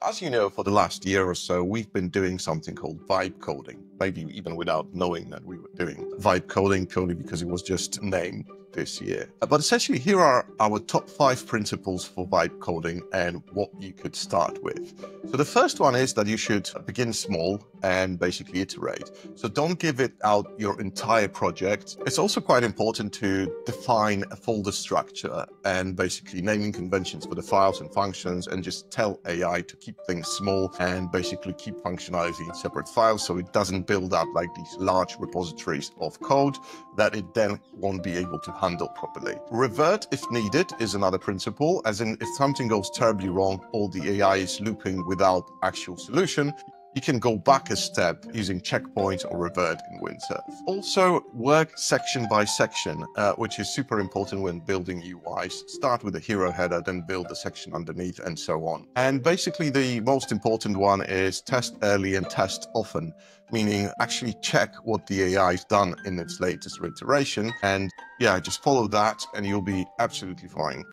As you know, for the last year or so, we've been doing something called vibe coding, maybe even without knowing that we were doing vibe coding purely because it was just named this year. Uh, but essentially, here are our top five principles for vibe coding and what you could start with. So the first one is that you should begin small and basically iterate. So don't give it out your entire project. It's also quite important to define a folder structure and basically naming conventions for the files and functions and just tell AI to keep things small and basically keep functionality in separate files so it doesn't build up like these large repositories of code that it then won't be able to handle properly. Revert if needed is another principle, as in if something goes terribly wrong or the AI is looping without actual solution, you can go back a step using checkpoint or revert in Windsurf. Also, work section by section, uh, which is super important when building UIs. Start with the hero header, then build the section underneath and so on. And basically the most important one is test early and test often, meaning actually check what the AI has done in its latest iteration. And yeah, just follow that and you'll be absolutely fine.